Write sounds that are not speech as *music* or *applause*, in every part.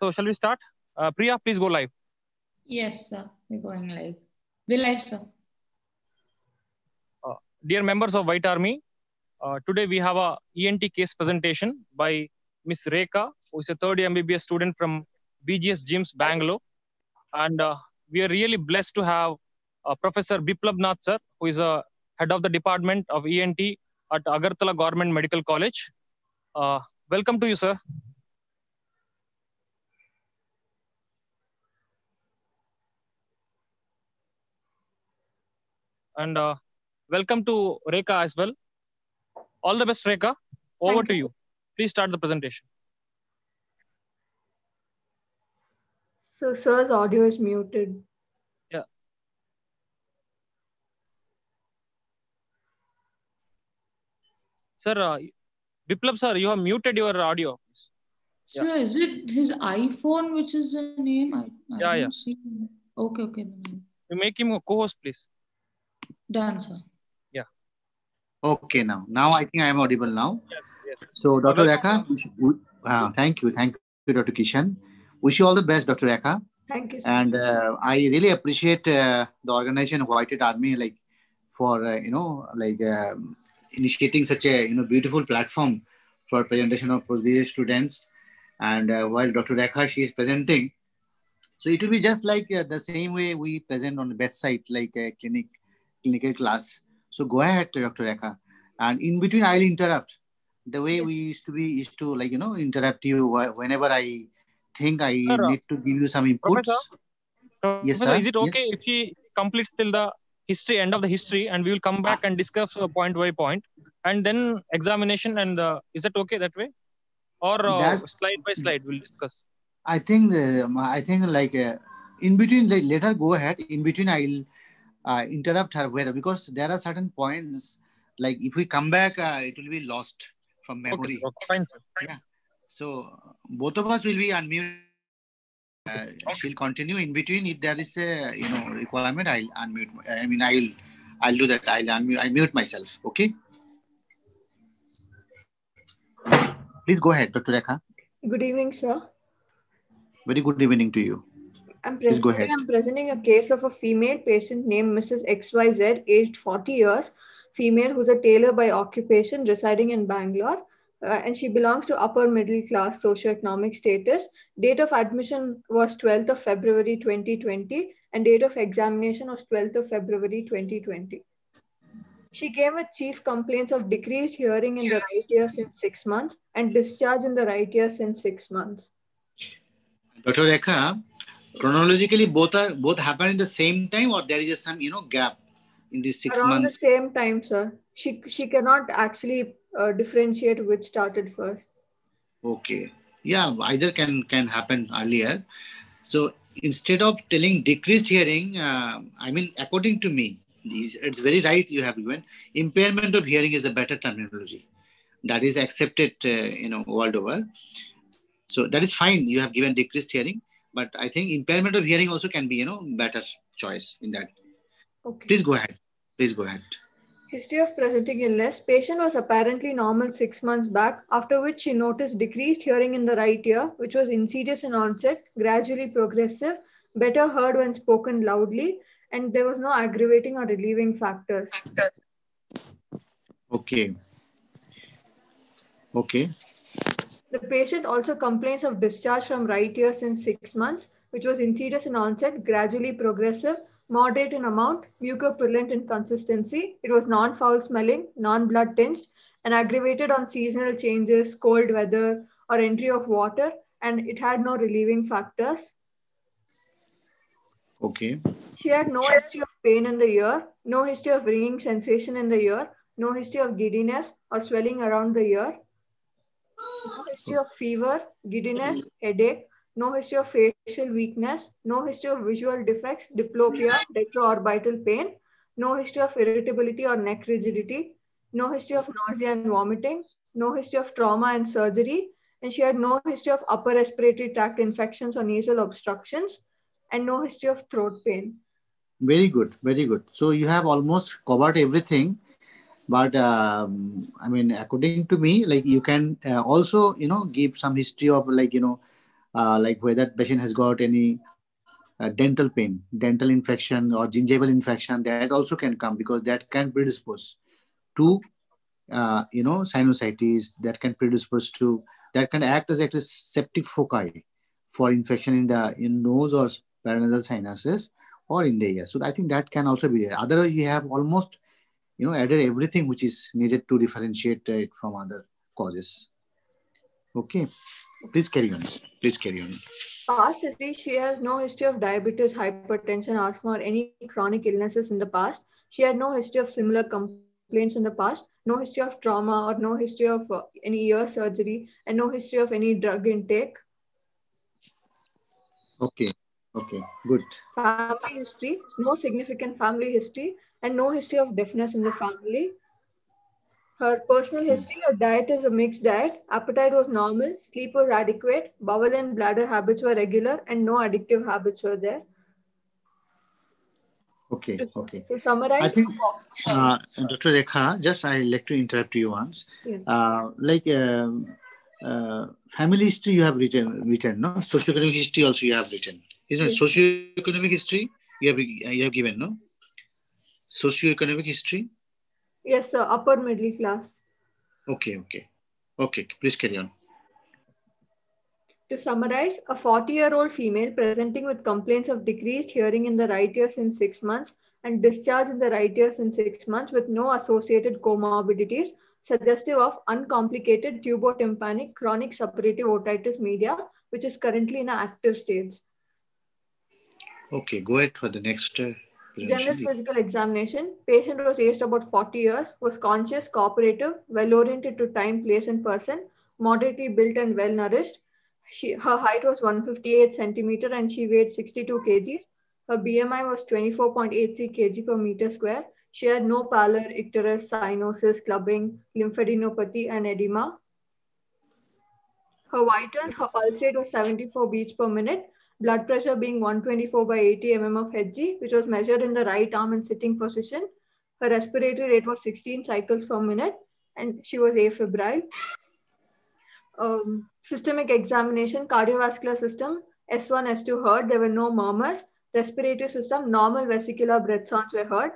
So shall we start? Uh, Priya, please go live. Yes, sir. We're going live. We're live, sir. Uh, dear members of White Army, uh, today we have a ENT case presentation by Miss Rekha, who is a third year MBBS student from BGS GIMS, Bangalore. And uh, we are really blessed to have uh, Professor Biplab Nath, sir, who is a head of the Department of ENT at Agartala Government Medical College. Uh, welcome to you, sir. And uh, welcome to Rekha as well. All the best, Rekha. Over Thank to you. you. Please start the presentation. So sir's audio is muted. Yeah. Sir, uh, Biplab, sir, you have muted your audio. Yeah. Sir, is it his iPhone, which is the name? I, I Yeah, yeah. see. Okay, okay. You make him a co-host, please. Done, sir. Yeah. Okay, now, now I think I am audible now. Yes, yes. So, Dr. Rekha, we should- we- uh, thank you, thank you, Dr. Kishan. Wish you all the best, Dr. Rekha. Thank you, sir. And uh, I really appreciate uh, the organization Whited Army, like for uh, you know, like um, initiating such a you know beautiful platform for presentation of postgraduate students. And uh, while Dr. Rekha she is presenting, so it will be just like uh, the same way we present on the bedside, like a clinic clinical class. So go ahead, Dr. Rekha. And in between, I'll interrupt. The way we used to be used to like you know interrupt you whenever I think I Sir, uh, need to give you some inputs. Professor? Yes, Professor, sir. is it okay if he completes till the history, end of the history, and we will come back and discuss uh, point by point, and then examination, and uh, is that okay that way? Or uh, slide by slide, we'll discuss. I think the, I think like uh, in between, like, let her go ahead. In between, I'll uh, interrupt her where because there are certain points like if we come back, uh, it will be lost from memory. sir. Okay, fine, sir. So both of us will be unmute. Uh, she'll continue in between. If there is a you know requirement, I'll unmute. I mean, I'll I'll do that. I'll unmute. I mute myself. Okay. Please go ahead, Dr. Rekha. Good evening, sir. Very good evening to you. I'm Please go presenting, ahead. I'm presenting a case of a female patient named Mrs. XYZ, aged 40 years, female who's a tailor by occupation, residing in Bangalore. uh, and she belongs to upper middle class socioeconomic status. Date of admission was 12th of February 2020, and date of examination was 12th of February 2020. She came with chief complaints of decreased hearing in the right ear since six months and discharge in the right ear since six months. Dr. Rekha, chronologically both are both happen in the same time or there is just some you know gap in these six Around months? the same time, sir. She she cannot actually uh, differentiate which started first. Okay. Yeah, either can can happen earlier. So instead of telling decreased hearing, uh, I mean, according to me, it's very right you have given. Impairment of hearing is the better terminology. That is accepted, uh, you know, world over. So that is fine. You have given decreased hearing, but I think impairment of hearing also can be, you know, better choice in that. Okay. Please go ahead. Please go ahead. History of presenting illness. Patient was apparently normal six months back, after which she noticed decreased hearing in the right ear, which was insidious in onset, gradually progressive, better heard when spoken loudly, and there was no aggravating or relieving factors. Okay. Okay. The patient also complains of discharge from right ear since six months, which was insidious in onset, gradually progressive, moderate in amount, mucopurulent in consistency. It was non-foul smelling, non-blood tinged, and aggravated on seasonal changes, cold weather, or entry of water, and it had no relieving factors. Okay. She had no history of pain in the ear, no history of ringing sensation in the ear, no history of giddiness or swelling around the ear, no history of fever, giddiness, headache, no history of facial weakness, no history of visual defects, diplopia, retroorbital pain, no history of irritability or neck rigidity, no history of nausea and vomiting, no history of trauma and surgery, and she had no history of upper respiratory tract infections or nasal obstructions, and no history of throat pain. Very good, very good. So you have almost covered everything, but um, I mean, according to me, like you can uh, also, you know, give some history of like you know, uh, like whether patient has got any uh, dental pain, dental infection, or gingival infection, that also can come because that can predispose to, uh, you know, sinusitis. That can predispose to that can act as a septic foci for infection in the in nose or paranasal sinuses or in the ear. So I think that can also be there. Otherwise, you have almost, you know, added everything which is needed to differentiate it from other causes. Okay, please carry on. Please carry on. Past history, she has no history of diabetes, hypertension, asthma, or any chronic illnesses in the past. She had no history of similar complaints in the past, no history of trauma or no history of uh, any ear surgery, and no history of any drug intake. Okay, okay, good. Family history, no significant family history, and no history of deafness in the family. Her personal history, her diet is a mixed diet. Appetite was normal, sleep was adequate, bowel and bladder habits were regular, and no addictive habits were there. Okay, To, okay. to summarize, I think, uh, Dr. Rekha, just I like to interrupt you once. yes. Uh, like um, uh, family history, you have written, written, no? Socioeconomic history also you have written, isn't it? Yes. Socioeconomic history you have you have given, no? Socioeconomic history. yes, sir, upper middle class. Okay, okay, okay. Please carry on. To summarize, a 40 year old female presenting with complaints of decreased hearing in the right ear since six months and discharge in the right ear since six months with no associated comorbidities, suggestive of uncomplicated tubotympanic chronic suppurative otitis media, which is currently in an active stage. Okay, go ahead for the next uh, General physical examination. Patient was aged about 40 years, was conscious, cooperative, well oriented to time, place, and person, moderately built and well nourished. She, her height was 158 centimeter and she weighed 62 kgs. Her BMI was 24.83 kg per meter square. She had no pallor, icterus, cyanosis, clubbing, lymphadenopathy, and edema. Her vitals, her pulse rate was 74 beats per minute blood pressure being 124 by 80 mm of Hg, which was measured in the right arm in sitting position. Her respiratory rate was 16 cycles per minute, and she was afebrile. Um, systemic examination, cardiovascular system, S1, S2 heard, there were no murmurs. Respiratory system, normal vesicular breath sounds were heard.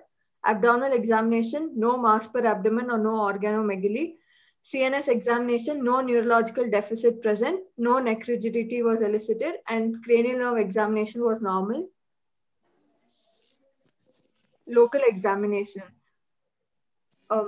Abdominal examination, no mass per abdomen or no organomegaly. CNS examination, no neurological deficit present, no neck rigidity was elicited, and cranial nerve examination was normal. Local examination. Uh,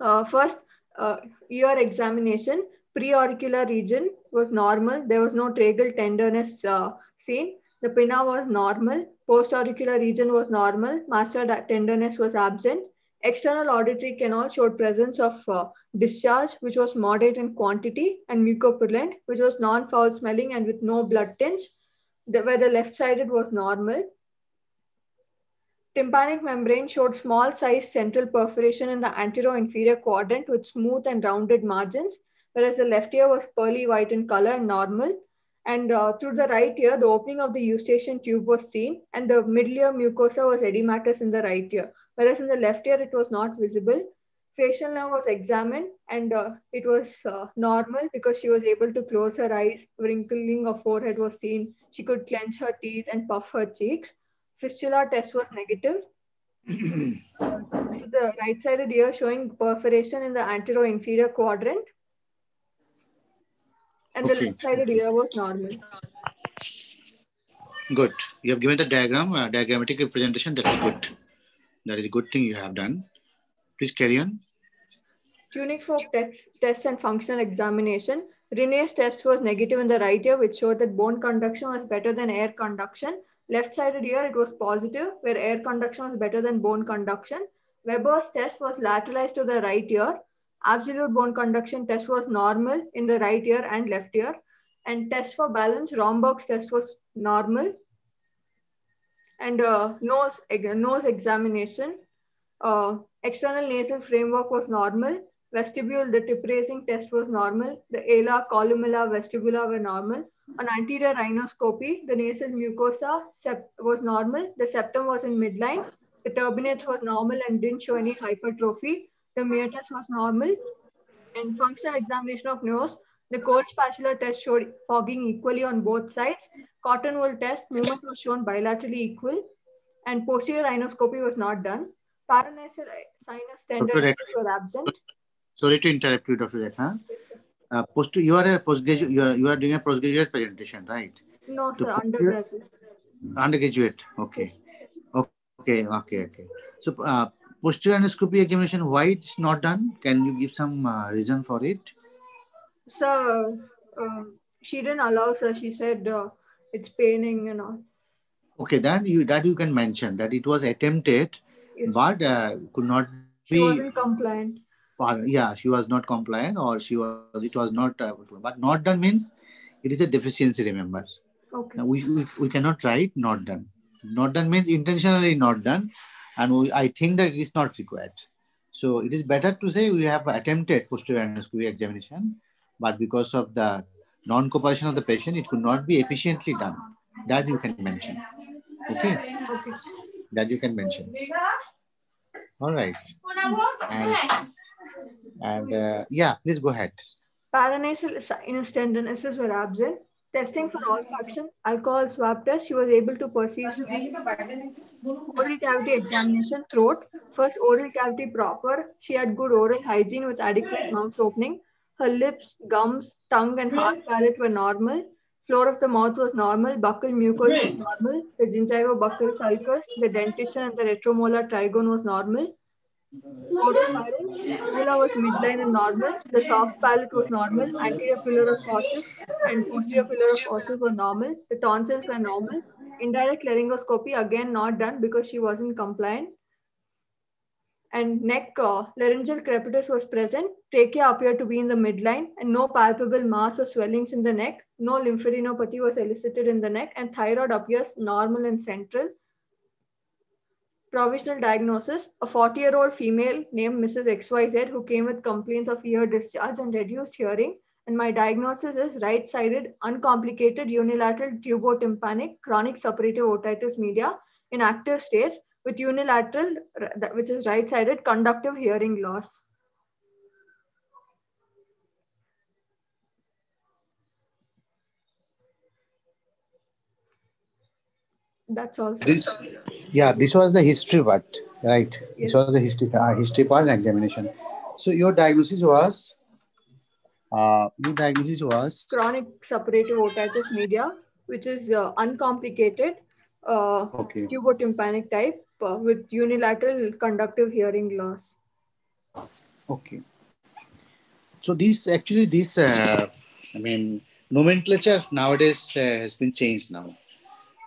uh, first, uh, ear examination, preauricular region was normal. There was no tragal tenderness uh, seen. The pinna was normal. Postauricular region was normal. Mastoid tenderness was absent. External auditory canal showed presence of uh, discharge, which was moderate in quantity, and mucopurulent, which was non-foul smelling and with no blood tinge, the, where the left-sided was normal. Tympanic membrane showed small size central perforation in the anterior-inferior quadrant with smooth and rounded margins, whereas the left ear was pearly white in color and normal. And uh, through the right ear, the opening of the eustachian tube was seen, and the middle ear mucosa was edematous in the right ear whereas in the left ear it was not visible. Facial nerve was examined and uh, it was uh, normal because she was able to close her eyes, wrinkling of forehead was seen. She could clench her teeth and puff her cheeks. Fistula test was negative. *clears throat* so the right-sided ear showing perforation in the anterior-inferior quadrant. And the Okay. left-sided ear was normal. Good. You have given the diagram, uh, diagrammatic representation. That is good. That is a good thing you have done. Please carry on. Tuning fork test, test and functional examination. Rinne's test was negative in the right ear, which showed that bone conduction was better than air conduction. Left-sided ear, it was positive, where air conduction was better than bone conduction. Weber's test was lateralized to the right ear. Absolute bone conduction test was normal in the right ear and left ear. And test for balance, Romberg's test was normal. And uh, nose, nose examination, uh, external nasal framework was normal. Vestibule, the tip raising test was normal. The ala, columella, vestibula were normal. On anterior rhinoscopy, the nasal mucosa was normal. The septum was in midline. The turbinate was normal and didn't show any hypertrophy. The meatus was normal. And functional examination of nose, The cold spatula test showed fogging equally on both sides. Cotton wool test, movement was shown bilaterally equal. And posterior rhinoscopy was not done. Paranasal sinus tenderness were absent. Sorry to interrupt you, Dr. Rekha. Uh, post, you are a postgraduate, you are, you are doing a postgraduate presentation, right? No, sir, undergraduate. Undergraduate, okay. Okay, okay, okay. So, uh, posterior endoscopy examination, why it's not done? Can you give some uh, reason for it? So um, she didn't allow, sir. She said uh, it's paining and all. Okay, that you that you can mention that it was attempted, Yes. but uh, could not she be. wasn't compliant. or- yeah, she was not compliant, or she was it was not. Uh, but not done means it is a deficiency. Remember, Okay. Now, we, we we cannot write not done. Not done means intentionally not done, and we, I think that it is not required. So it is better to say we have attempted posterior endoscopy examination, but because of the non-cooperation of the patient, it could not be efficiently done. That you can mention. Okay, that you can mention. All right, and and uh, yeah, please go ahead. Paranasal sinus tenderness were absent. Testing for olfaction, alcohol swab test, she was able to perceive. Oral cavity examination, throat. First oral cavity proper. She had good oral hygiene with adequate mouth opening. Her lips, gums, tongue, and hard palate were normal. Floor of the mouth was normal. Buccal mucosa was normal. The gingivo-buccal sulcus, the dentition, and the retromolar trigone was normal. Oropharynx, uvula was midline and normal. The soft palate was normal. Anterior pillar of fauces and posterior pillar of fauces were normal. The tonsils were normal. Indirect laryngoscopy again not done because she wasn't compliant. And neck uh, laryngeal crepitus was present. Trachea appeared to be in the midline and no palpable mass or swellings in the neck. No lymphadenopathy was elicited in the neck and thyroid appears normal and central. Provisional diagnosis, a 40 year old female named Mrs. XYZ who came with complaints of ear discharge and reduced hearing. And my diagnosis is right sided, uncomplicated unilateral tubotympanic chronic suppurative otitis media in active stage with unilateral, which is right sided, conductive hearing loss. That's all. This, yeah, this was the history part, right? This was the history uh, history part and examination. So your diagnosis was, uh, your diagnosis was Chronic suppurative otitis media, which is uh, uncomplicated, uh, okay. tubotympanic type with unilateral conductive hearing loss. Okay. So this actually this uh, I mean nomenclature nowadays uh, has been changed now.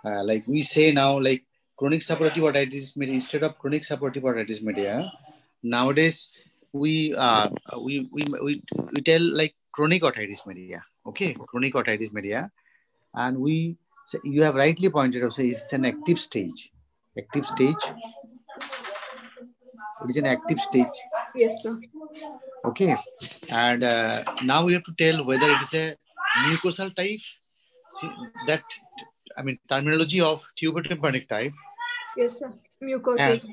Uh, like we say now, like chronic suppurative otitis media instead of chronic suppurative otitis media. Nowadays we uh, we, we we we tell like chronic otitis media. Okay, chronic otitis media, and we so you have rightly pointed out. So it's an active stage. Active stage. It is an active stage. Yes, sir. Okay, and uh, now we have to tell whether it is a mucosal type. See, that I mean terminology of tubotympanic type, Yes, sir. Mucosis.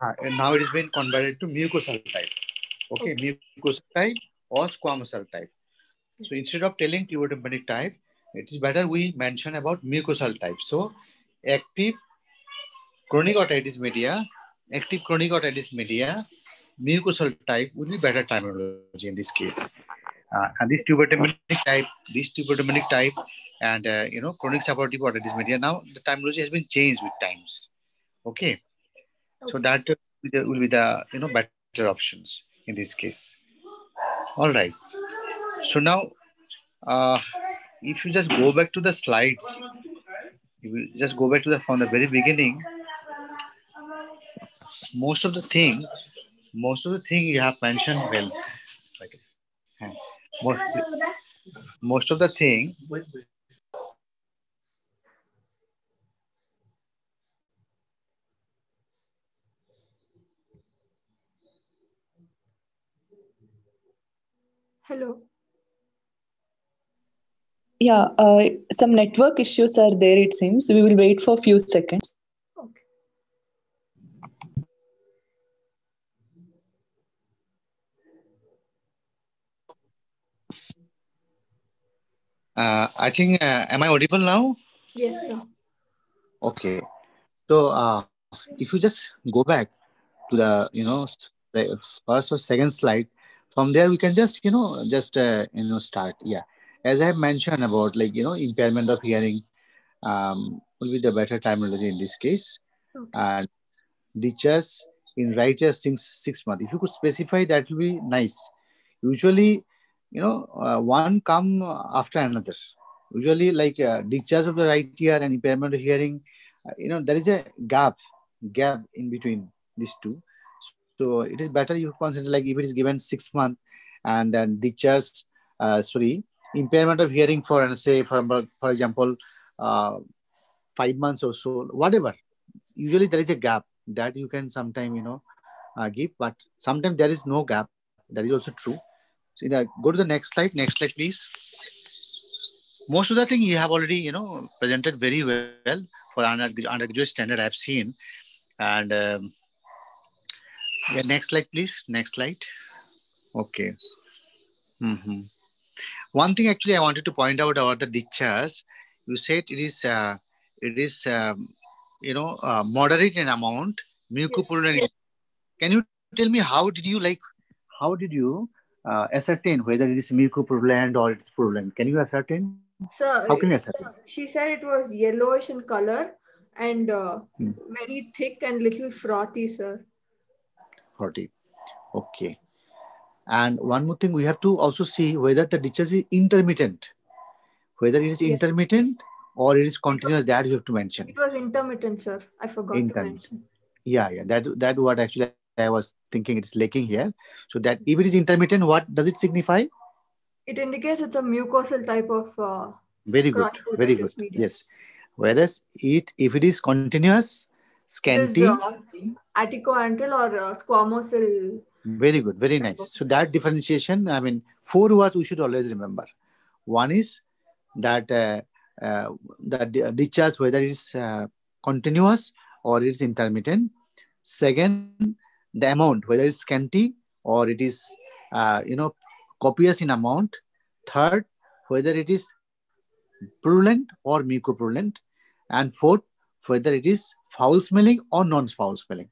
uh, and now it has been converted to mucosal type. Okay, mucosal type or squamosal type. So instead of telling tubotympanic type, it is better we mention about mucosal type. So active chronic otitis media, active chronic otitis media, mucosal type would be better terminology in this case. Uh, and this tubotympanic type, this tubotympanic type, and uh, you know chronic suppurative otitis media. Now the terminology has been changed with times. Okay, so that will be the, will be the you know better options in this case. All right. So now, uh, if you just go back to the slides, you will just go back to the from the very beginning. Most of the thing, most of the thing you have mentioned well. Like, most, most of the thing. Hello. Yeah, uh, some network issues are there, it seems. We will wait for a few seconds. Uh, I think, uh, am I audible now? Yes, sir. Okay. So uh, if you just go back to the, you know, the first or second slide, from there we can just, you know, just, uh, you know, start. Yeah. As I have mentioned about like, you know, impairment of hearing um, will be the better terminology in this case. Okay. And ditches in writer since six months. If you could specify, that will be nice. Usually, you know, uh, one come after another. Usually, like uh, discharge of the right ear and impairment of hearing, uh, you know, there is a gap, gap in between these two. So it is better you consider like if it is given six months and then discharge, uh, sorry, impairment of hearing for, and say, for, for example, uh, five months or so, whatever. Usually there is a gap that you can sometime, you know, uh, give, but sometimes there is no gap. That is also true. That, go to the next slide. Next slide, please. Most of the thing you have already, you know, presented very well for undergraduate standard I've seen. And um, yeah, next slide, please. Next slide. Okay. Mm-hmm. One thing actually I wanted to point out about the discharge, you said it is uh, it is um, you know uh, moderate in amount. Yes. Can you tell me how did you like how did you uh, ascertain whether it is mucopurulent or it's purulent? Can you ascertain? Sir, how can you ascertain? She said it was yellowish in color and uh, hmm. very thick and little frothy, sir. Frothy. Okay. And one more thing, we have to also see whether the discharge is intermittent. Whether it is yes. intermittent or it is continuous, that you have to mention. It was intermittent, sir. I forgot intermittent. to mention. Yeah, yeah. That that what actually I was thinking it's lacking here. So that if it is intermittent, what does it signify? It indicates it's a mucosal type of. Uh, very good. Very good. Medium. Yes. Whereas it, if it is continuous, scanty, uh, atticoantral or uh, squamosal. Very good. Very nice. So that differentiation, I mean, four words we should always remember. One is that uh, uh, the discharge, whether it's uh, continuous or it's intermittent. Second, the amount, whether it's scanty or it is, uh, you know, copious in amount. Third, whether it is purulent or mucopurulent. And fourth, whether it is foul smelling or non-foul smelling.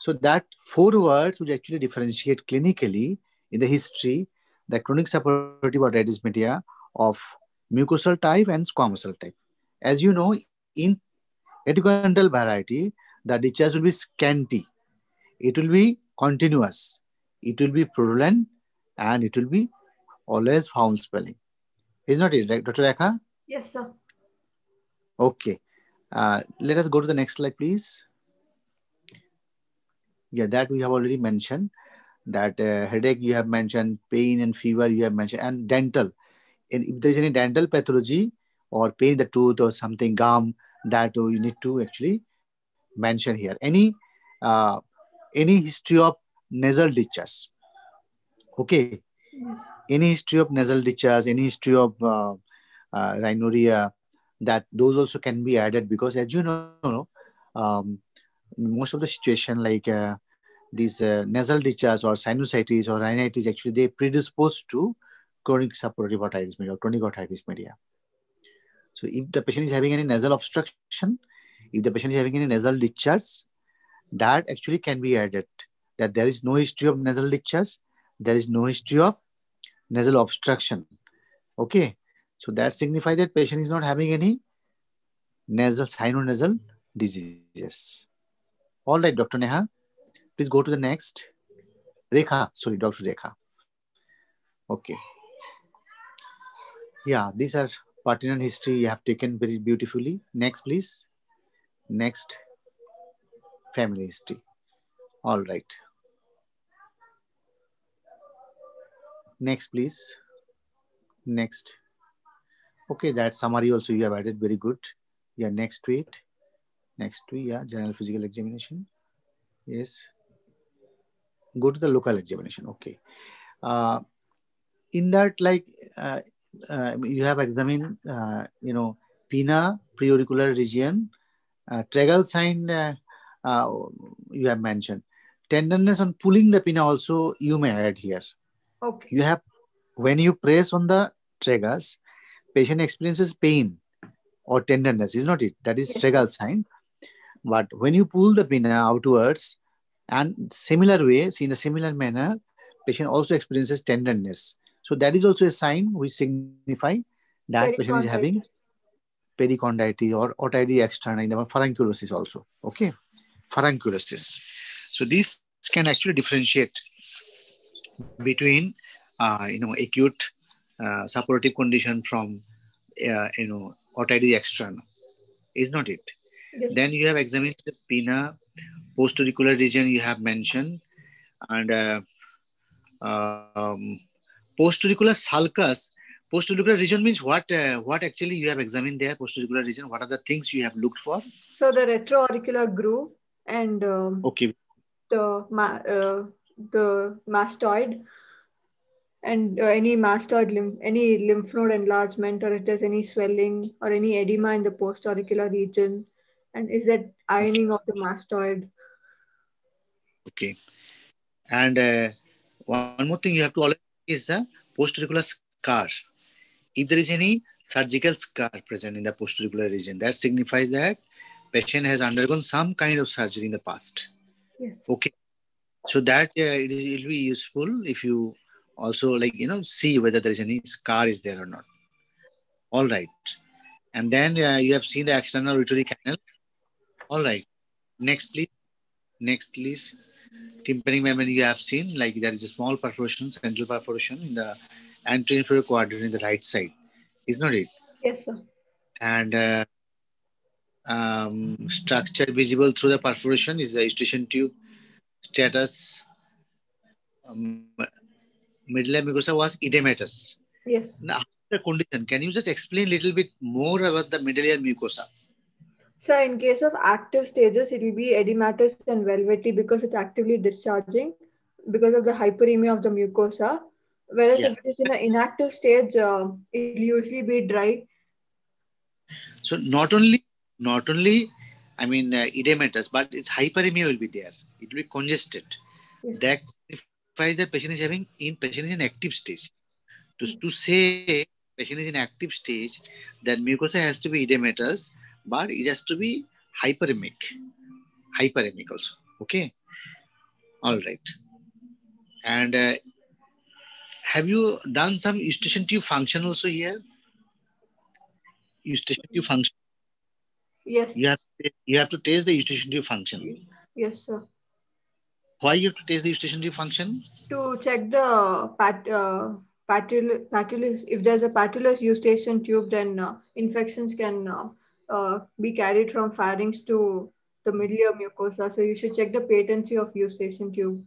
So that four words which actually differentiate clinically in the history the chronic suppurative otitis media of mucosal type and squamosal type. As you know, in atticoantral variety, the discharge will be scanty. It will be continuous. It will be purulent and it will be always foul spelling. Is not it, right, Dr. Rekha? Yes, sir. Okay. Uh, let us go to the next slide, please. Yeah, that we have already mentioned. That uh, headache you have mentioned, pain and fever you have mentioned, and dental if there's any dental pathology or pain in the tooth or something gum that you need to actually mention here any uh, any history of nasal discharge okay yes. any history of nasal discharge any history of uh, uh, rhinorrhea that those also can be added because as you know um, most of the situation like uh, these uh, nasal discharge or sinusitis or rhinitis actually they predispose to chronic suppurative otitis media or chronic otitis media. So if the patient is having any nasal obstruction, if the patient is having any nasal discharge, that actually can be added. That there is no history of nasal discharge, there is no history of nasal obstruction. Okay, so that signifies that patient is not having any nasal sinonasal diseases. All right, Dr. Neha, please go to the next. Rekha, sorry, Dr. Rekha. Okay yeah, these are pertinent history you have taken very beautifully. Next, please. Next, family history. All right. Next, please. Next. Okay, that summary also you have added very good. Yeah, next to it. Next to, yeah, general physical examination. Yes. Go to the local examination. Okay. Uh, in that, like, uh, uh, you have examined, uh, you know, pinna, preauricular region, uh, tragal sign uh, you have mentioned. Tenderness on pulling the pinna also you may add here. Okay. You have, when you press on the tragus, patient experiences pain or tenderness, is not it? That is Yes. Tragal sign. But when you pull the pinna outwards, and similar way, in a similar manner, patient also experiences tenderness. So that is also a sign which signify that patient is having perichondritis or otitis externa in the also. Okay, furunculosis. So these can actually differentiate between uh, you know acute uh, suppurative condition from uh, you know otitis externa. Is not it? Yes. Then you have examined the pinna, postauricular region you have mentioned, and uh, um, postauricular sulcus. Postauricular region means what? Uh, what actually you have examined there? Postauricular region. What are the things you have looked for? So the retroauricular groove and um, Okay. the ma- uh, the mastoid and uh, any mastoid lymph any lymph node enlargement or if there's any swelling or any edema in the postauricular region and is that ironing of the mastoid Okay. And uh, one more thing you have to always is the postauricular scar. If there is any surgical scar present in the postauricular region, that signifies that patient has undergone some kind of surgery in the past. yes Okay. So that uh, it is it will be useful if you also like you know see whether there is any scar is there or not. All right. And then uh, you have seen the external auditory canal. All right. Next, please. Next, please. Tympanic membrane you have seen like there is a small perforation, central perforation in the anterior inferior quadrant in the right side. Is not it? yes sir and uh, um, structure visible through the perforation is the eustachian tube status. Um, middle mucosa was edematous. yes Now, the condition, can you just explain a little bit more about the middle ear mucosa? so in case of active stages it will be edematous and velvety because it's actively discharging because of the hyperemia of the mucosa whereas Yeah. if it is in an inactive stage uh, it will usually be dry So not only, not only, I mean uh, edematous, but its hyperemia will be there. It will be congested. yes. That signifies that patient is having in patient is in active stage. To, to say patient is in active stage, that mucosa has to be edematous, but it has to be hyperemic. Hyperemic also. Okay. All right. And uh, have you done some eustachian tube function also here? Eustachian tube function. Yes You have you have to taste the eustachian tube function. yes sir Why you have to taste the eustachian tube function? to check the pat, uh, patul, patulous, if there's a patulous eustachian tube, then uh, infections can uh, uh, be carried from pharynx to the middle ear mucosa. So you should check the patency of eustachian tube.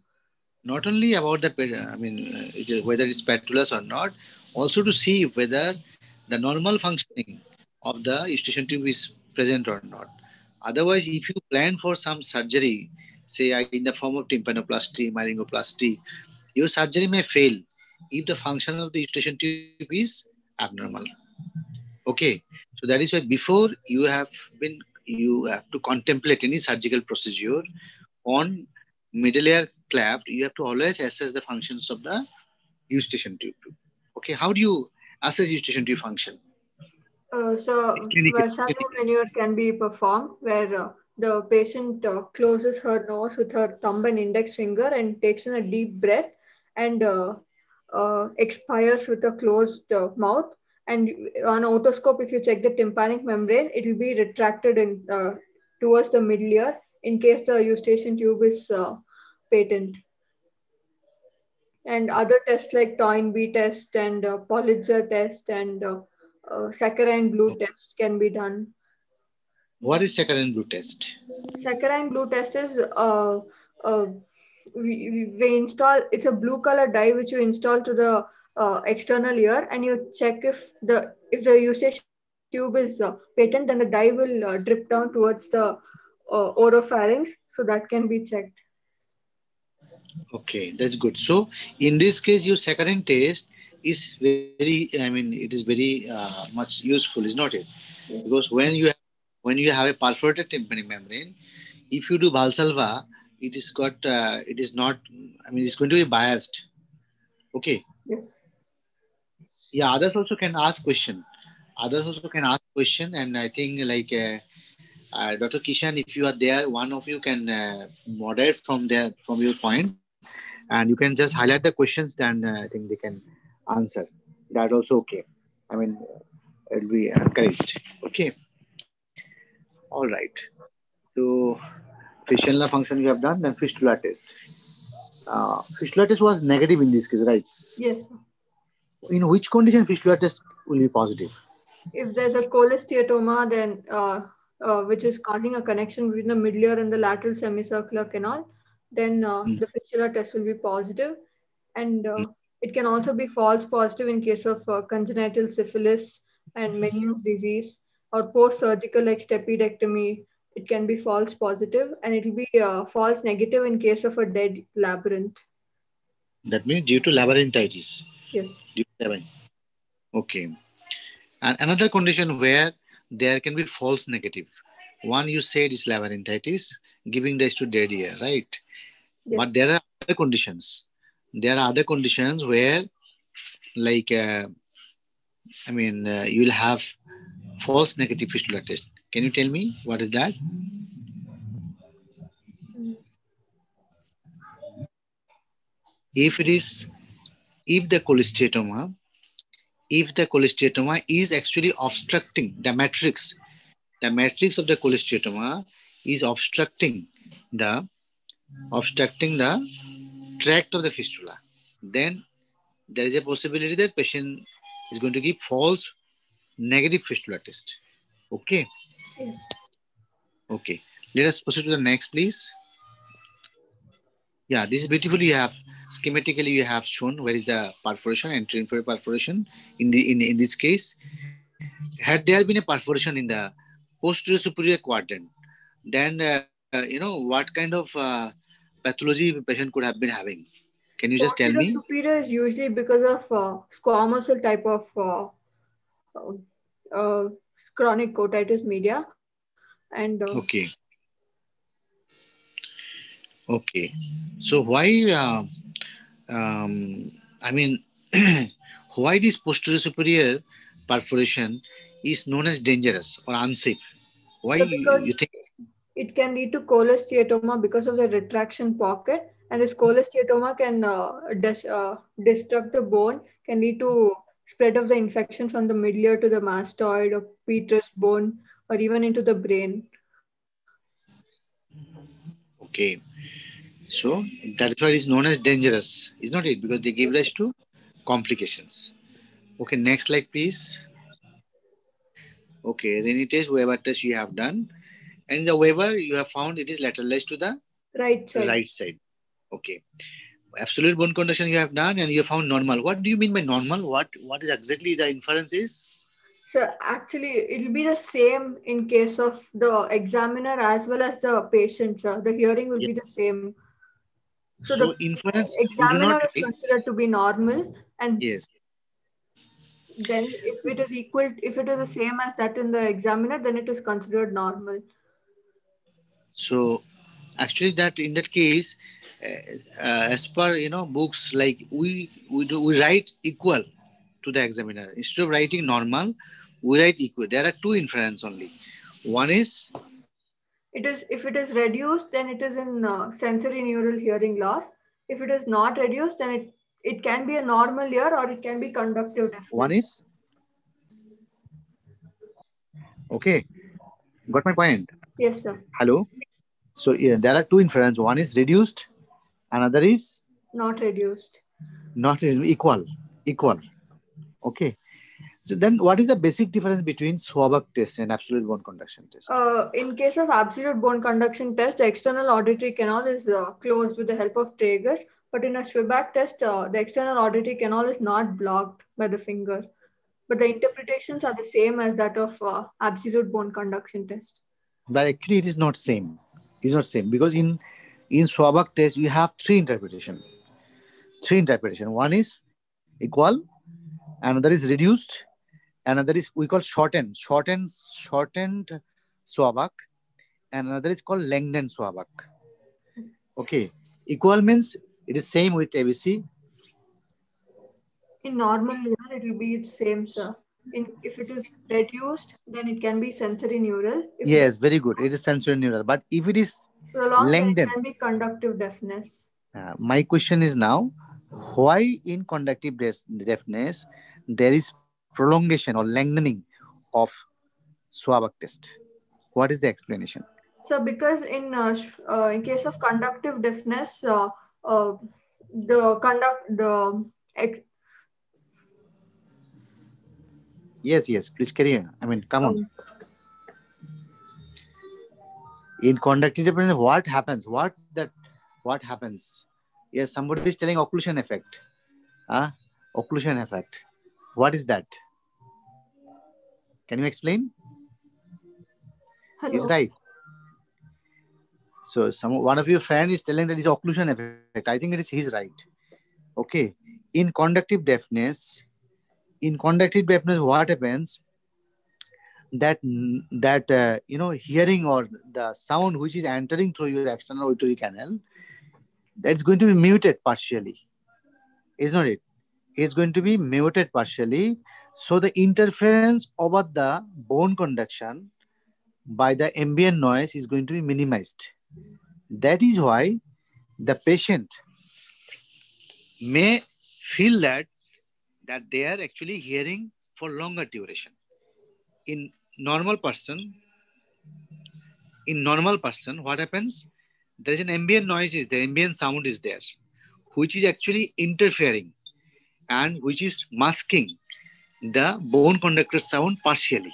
Not only about the I mean uh, it is, whether it's patulous or not, also to see whether the normal functioning of the eustachian tube is present or not. Otherwise, if you plan for some surgery, say in the form of tympanoplasty, myringoplasty, your surgery may fail if the function of the eustachian tube is abnormal. Okay, so that is why before you have been you have to contemplate any surgical procedure on middle ear cleft, you have to always assess the functions of the eustachian tube. Okay, how do you assess eustachian tube function? Uh, so Valsalva maneuver can be performed where uh, the patient uh, closes her nose with her thumb and index finger and takes in a deep breath and uh, uh, expires with a closed uh, mouth. And on otoscope, if you check the tympanic membrane, it will be retracted in uh, towards the middle ear in case the eustachian tube is uh, patent. And other tests like Toynbee test and uh, Politzer test and uh, saccharine blue test can be done. What is saccharine blue test? Saccharine blue test is uh, uh, we, we- install it's a blue color dye which you install to the uh, external ear and you check if the if the eustachian tube is uh, patent then the dye will uh, drip down towards the uh, oropharynx so that can be checked. Okay, that's good. So in this case, you saccharine test is very, I mean, it is very uh, much useful, is not it? Yes. Because when you have, when you have a perforated tympanic membrane, if you do Valsalva, it is got, uh, it is not, I mean, it's going to be biased. Okay. Yes. Yeah, others also can ask question. others also can ask question, and I think like uh, uh, Dr. Kishan, if you are there, one of you can uh, moderate from there from your point, and you can just highlight the questions. Then uh, I think they can answer. That also okay. I mean, it'll be encouraged. Okay. All right. So, Fishnella function you have done, then fistula test. Uh, fistula test was negative in this case, right? Yes. In which condition fistula test will be positive? If there's a cholesteatoma, then uh, uh, which is causing a connection between the middle and the lateral semicircular canal, then uh, Mm. the fistula test will be positive. And uh, Mm. It can also be false positive in case of uh, congenital syphilis and Meniere's disease or post-surgical like stapedectomy. It can be false positive and it will be uh, false negative in case of a dead labyrinth. That means due to labyrinthitis. Yes. Due to labyrinth. Okay. And another condition where there can be false negative. One you said is labyrinthitis, giving rise to dead ear, right? Yes. But there are other conditions. There are other conditions where, like, uh, I mean, uh, you will have false negative fistula test. Can you tell me what is that? If it is, if the cholesteatoma, if the cholesteatoma is actually obstructing the matrix, the matrix of the cholesteatoma is obstructing the obstructing the tract of the fistula, then there is a possibility that patient is going to give false negative fistula test. Okay. Yes. Okay. Let us proceed to the next, please. Yeah, this is beautifully you have schematically you have shown where is the perforation entry inferior perforation in the in, in this case. Had there been a perforation in the posterior superior quadrant, then uh, uh, you know what kind of uh, pathology the patient could have been having. Can you just tell Posterior me? superior is usually because of uh, squamous cell type of uh, uh, chronic otitis media. And uh, Okay. Okay. So why, uh, um, I mean, *clears throat* why this posterior superior perforation is known as dangerous or unsafe? Why So you think? It can lead to cholesteatoma because of the retraction pocket. And this cholesteatoma can uh, dis- uh, disrupt the bone, can lead to spread of the infection from the middle ear to the mastoid or petrous bone or even into the brain. Okay. So that's why it's known as dangerous, is not it? Because they give rise to complications. Okay, next slide, please. Okay, Rinne test, Weber test you have done. And in the Weber, you have found it is lateralized to the Right side. right side. Okay. Absolute bone conduction you have done and you have found normal. What do you mean by normal? What what is exactly the inference is? So actually, it'll be the same in case of the examiner as well as the patient. Sir. The hearing will be the same. So, So the inference examiner is considered to be normal, and yes. then if it is equal, if it is the same as that in the examiner, then it is considered normal. So actually that in that case, uh, uh, as per you know books like we we do we write equal to the examiner instead of writing normal, we write equal. There are two inference only. One is It is if it is reduced, then it is in uh, sensory neural hearing loss. If it is not reduced, then it it can be a normal ear or it can be conductive. deafness. one is okay. Got my point. Yes, sir. Hello. So yeah, there are two inference. One is reduced, another is Not reduced. not equal. Equal. Okay. So then, what is the basic difference between Schwabach test and absolute bone conduction test? Uh, in case of absolute bone conduction test, the external auditory canal is uh, closed with the help of tragus. But in a Schwabach test, uh, the external auditory canal is not blocked by the finger. But the interpretations are the same as that of uh, absolute bone conduction test. But actually it is not same. It's not same. Because in in Schwabach test you have three interpretation. Three interpretation. One is equal another is reduced another is we call shortened. Shortened shortened Schwabach and another is called lengthened Schwabach okay. Equal means it is same with abc In normal it will be same, sir. In, if it is reduced, then it can be sensory neural. If Yes, very good. It is sensory neural. But if it is prolonged, then it can be conductive deafness. Uh, my question is now why in conductive deafness there is prolongation or lengthening of Schwabach test? What is the explanation? So because in uh, uh, in case of conductive deafness, uh, uh, the conduct the Yes, yes, please carry on. I mean, come on. um, In conductive deafness, what happens? What that what happens? Yes, somebody is telling occlusion effect. Huh? Occlusion effect. What is that? Can you explain? He's hello. right. So some one of your friend is telling that it's occlusion effect. I think it is he's right. Okay. In conductive deafness, in conductive deafness, what happens? That that uh, you know hearing or the sound which is entering through your external auditory canal, that's going to be muted partially, is not it? It's going to be muted partially. So the interference over the bone conduction by the ambient noise is going to be minimized. That is why the patient may feel that that they are actually hearing for longer duration. In normal person, in normal person, what happens? There is an ambient noise is there, ambient sound is there, which is actually interfering and which is masking the bone conductor sound partially.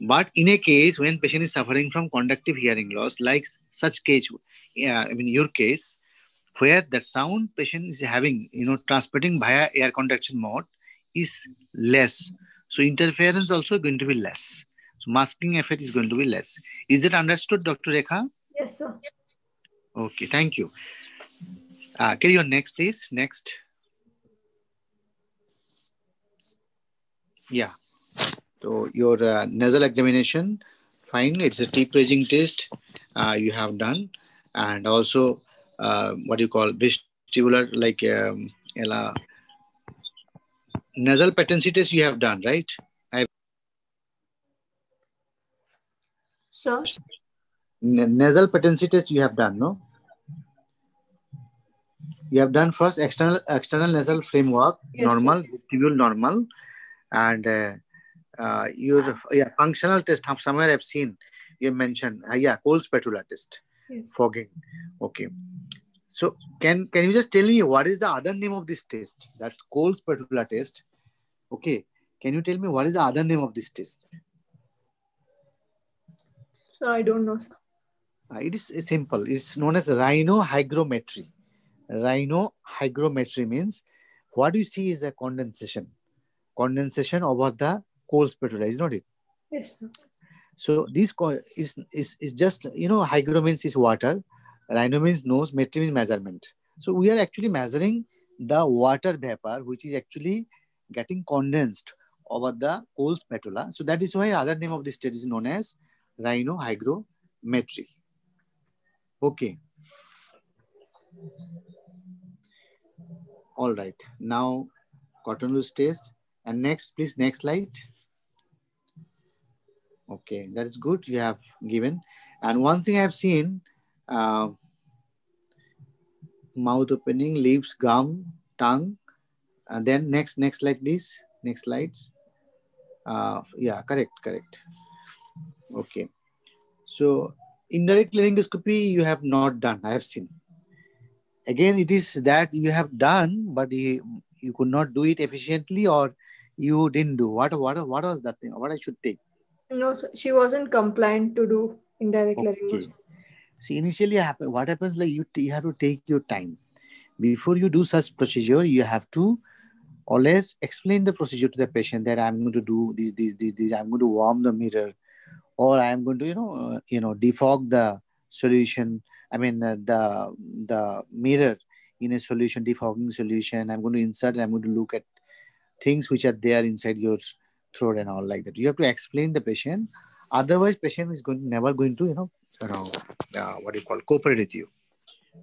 But in a case when patient is suffering from conductive hearing loss, like such case, yeah, I mean your case, where the sound patient is having, you know, transmitting via air conduction mode is less. So interference also going to be less. So masking effect is going to be less. Is that understood, Dr. Rekha? Yes, sir. Okay, thank you. Uh, carry on next, please. Next. Yeah. So your uh, nasal examination, fine. It's a teeth pressing test uh, you have done, and also uh, what do you call vestibular, like um, ela- nasal patency test you have done, right? Sir, N- nasal patency test you have done, no? You have done first external external nasal framework, Yes, normal, vestibule normal, and uh, uh, your yeah functional test. Somewhere I've seen you mentioned uh, yeah cold spatula test, Yes. fogging. Okay, so can can you just tell me what is the other name of this test? That cold spatula test. Okay, can you tell me what is the other name of this test? so I don't know, sir. Uh, it is simple. It's known as rhinohygrometry. Rhinohygrometry means what you see is the condensation. Condensation over the cold spatula, is not it? Yes, sir. So this is, is, is just, you know, hygro means is water, rhino means nose, metry means measurement. So we are actually measuring the water vapor, which is actually getting condensed over the cold spatula. So that is why other name of this state is known as rhino rhinohygrometry. Okay. All right. Now, cotton loose test. And next, please, next slide. Okay, that is good. You have given. And one thing I have seen, uh, mouth opening, lips, gum, tongue. And then next, next slide, please. Next slides. Uh, yeah, correct, correct. Okay. So indirect laryngoscopy you have not done. I have seen. Again, it is that you have done, but you, you could not do it efficiently, or you didn't do. What what what was that thing? What I should take? No. She wasn't compliant to do indirect Okay. laryngoscopy. See, initially, what happens like you, you have to take your time. Before you do such procedure, you have to always explain the procedure to the patient that I'm going to do this, this, this, this. I'm going to warm the mirror, or I'm going to, you know, uh, you know, defog the solution. I mean, uh, the the mirror in a solution, defogging solution. I'm going to insert. I'm going to look at things which are there inside your throat and all like that. You have to explain the patient. Otherwise, patient is going never going to, you know, you know, uh, what you call cooperate with you.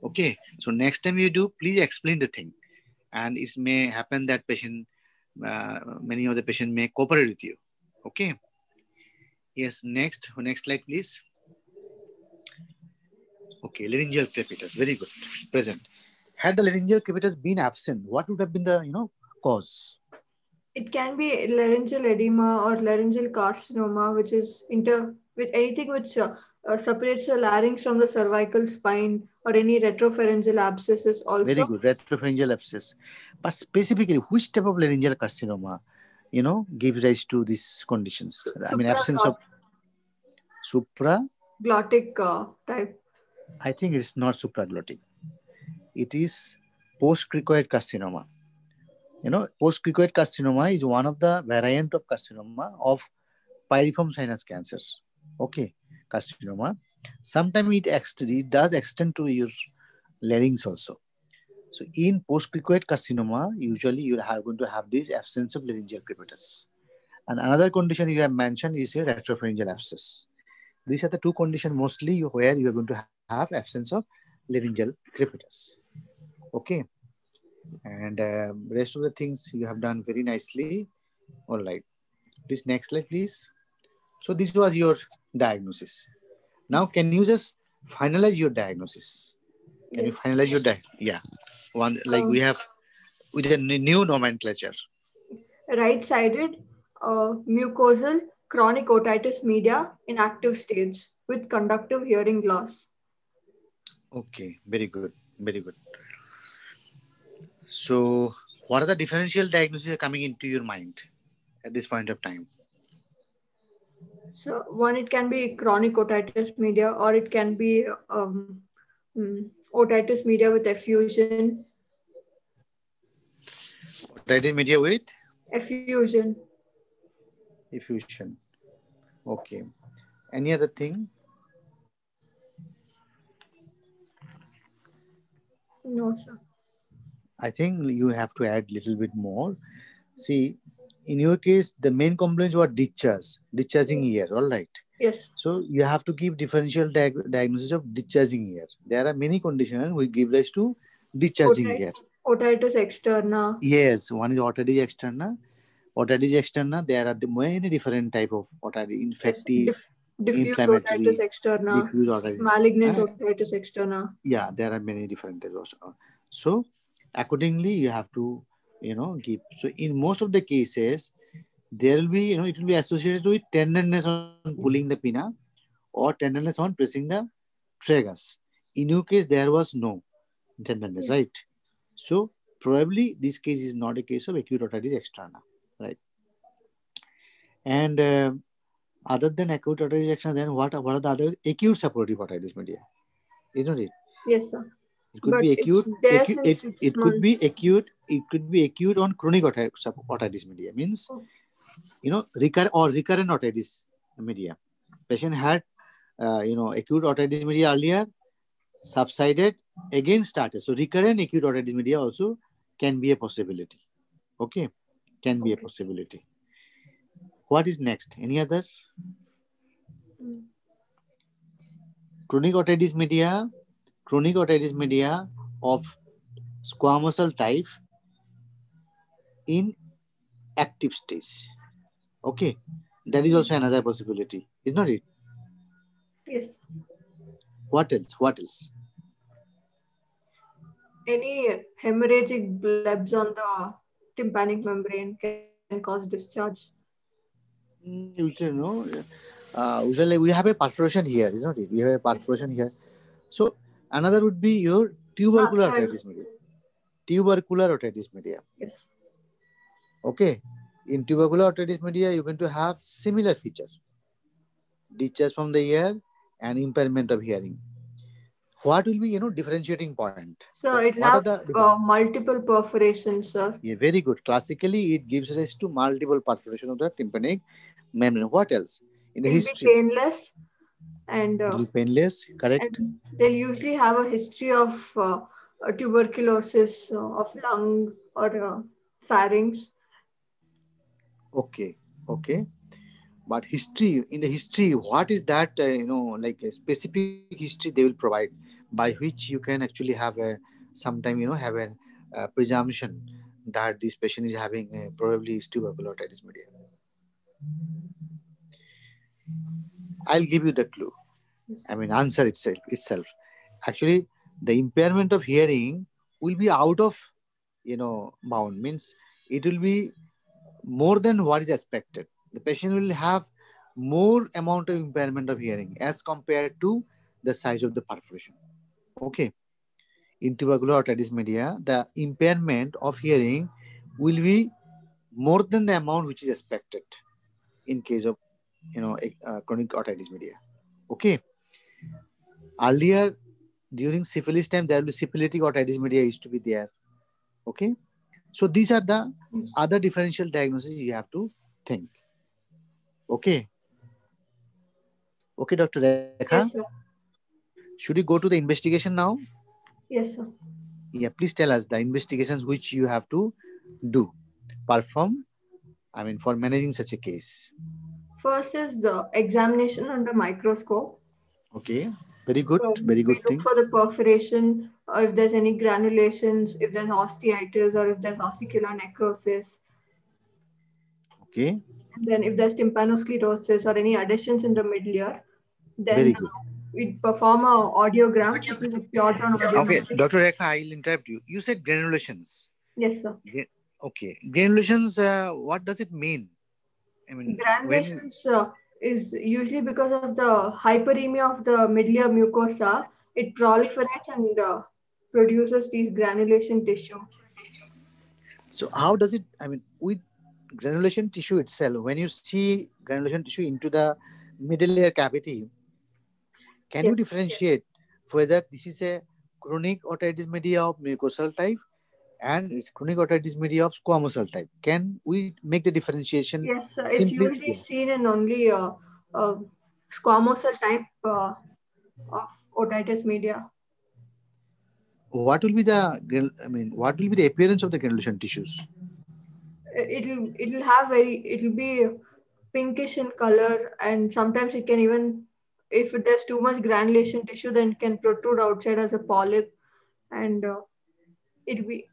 Okay. So next time you do, please explain the thing. And it may happen that patient uh, many of the patients may cooperate with you. Okay. Yes, next, next slide, please. Okay, laryngeal crepitus, very good, present. Had the laryngeal crepitus been absent, what would have been the, you know, cause? It can be laryngeal edema or laryngeal carcinoma, which is inter with anything which uh, uh, separates the larynx from the cervical spine or any retropharyngeal abscesses also. Very good, retropharyngeal abscess. But specifically, which type of laryngeal carcinoma, you know, gives rise to these conditions? I mean, absence of supra. Glottic uh, type. I think it's not supraglottic. It is post-cricoid carcinoma. You know, post-cricoid carcinoma is one of the variant of carcinoma of pyriform sinus cancers. Okay, carcinoma. Sometimes it, ext- it does extend to your larynx also. So in post-cricoid carcinoma, usually you are going to have this absence of laryngeal crepitus. And another condition you have mentioned is a retropharyngeal abscess. These are the two conditions mostly where you are going to have absence of laryngeal crepitus. Okay. And uh, rest of the things you have done very nicely. All right. Please next slide, please. So this was your diagnosis. Now, can you just finalize your diagnosis? Can you finalize your diagnosis? Yeah. One like we have with a new nomenclature. Right-sided, uh, mucosal, chronic otitis media in active stage with conductive hearing loss. Okay, very good, very good. So, what are the differential diagnoses coming into your mind at this point of time? So one, it can be chronic otitis media, or it can be um, mm, otitis media with effusion. Otitis media with Effusion. effusion. Okay. Any other thing? No, sir. I think you have to add a little bit more. See, in your case, the main complaints were discharge, discharging ear. All right. Yes. So you have to give differential diag- diagnosis of discharging ear. There are many conditions which give rise to discharging ear. Otitis externa. Yes, one is otitis externa. Otitis externa, there are the many different type of otitis, infective, Diff- diffuse inflammatory, otitis externa. diffuse otitis. Malignant Ah. otitis externa. Yeah, there are many different types. So accordingly, you have to, you know, give. So in most of the cases, there will be, you know, it will be associated with tenderness on pulling the pinna or tenderness on pressing the tragus. In your case, there was no tenderness, Yes. right? So probably this case is not a case of acute otitis externa, right? And uh, other than acute otitis externa, then what are, what are the other acute suppurative otitis media? Isn't it? Yes, sir. It could But be acute. acute it, it could be acute. It could be acute on chronic otitis, otitis media. Means, Oh. you know, recur or recurrent otitis media. Patient had, uh, you know, acute otitis media earlier, subsided, again started. So recurrent acute otitis media also can be a possibility. Okay, can be a possibility. What is next? Any other? Mm. Chronic otitis media, chronic otitis media of squamosal type in active stage. Okay, that is also another possibility, is not it? Yes. What else? What else? Any hemorrhagic blebs on the tympanic membrane can cause discharge. Mm, Usually, no. Uh, usually, we have a perforation here, is not it? We have a perforation here. So another would be your tubercular otitis media. Tubercular otitis media. Yes. Okay. In tubercular otitis media, you're going to have similar features. Discharge from the ear and impairment of hearing. What will be, you know, differentiating point? So it What are have the uh, multiple perforations, sir. Yeah, very good. Classically, it gives rise to multiple perforation of the tympanic membrane. What else? In the be history, painless, and uh, painless, correct? and they'll usually have a history of uh, uh, tuberculosis uh, of lung or uh, pharynx. Okay, okay. But history, in the history, what is that, uh, you know, like a specific history they will provide by which you can actually have a, sometime, you know, have a uh, presumption that this patient is having uh, probably is tubercular media. I'll give you the clue. I mean, answer itself. Itself, actually, the impairment of hearing will be out of, you know, bound. Means it will be more than what is expected. The patient will have more amount of impairment of hearing as compared to the size of the perforation. Okay. In tubercular otitis media, the impairment of hearing will be more than the amount which is expected in case of you know uh, chronic otitis media. Okay. Earlier, during syphilis time, there will be syphilitic otitis media used to be there. Okay. So these are the Yes. other differential diagnosis you have to think. Okay. Okay, Dr. Rekha. Yes, sir. Should we go to the investigation now? Yes, sir. Yeah, please tell us the investigations which you have to do, perform, I mean, for managing such a case. First is the examination under microscope. Okay, very good, So very we good look thing. for the perforation, or if there's any granulations, if there's osteitis, or if there's ossicular necrosis. Okay, And then if there's tympanosclerosis or any adhesions in the middle ear, then very good. we perform a audiogram, which is a pure tone Okay. Dr. Rekha, I'll interrupt you. You said granulations. Yes, sir. Okay, granulations, uh, what does it mean? I mean, when, uh, is usually because of the hyperemia of the middle ear mucosa. It proliferates and uh, produces these granulation tissue. so how does it, I mean, with granulation tissue itself, when you see granulation tissue into the middle ear cavity, can you Yes. differentiate whether this is a chronic otitis media of mucosal type and it's chronic otitis media of squamous cell type? Can we make the differentiation? Yes, sir. It's usually seen in only uh, uh, cell type uh, of otitis media. What will be the, I mean, what will be the appearance of the granulation tissues? It'll it'll have very it'll be pinkish in color, and sometimes it can even if there's too much granulation tissue, then it can protrude outside as a polyp, and uh, it'll be.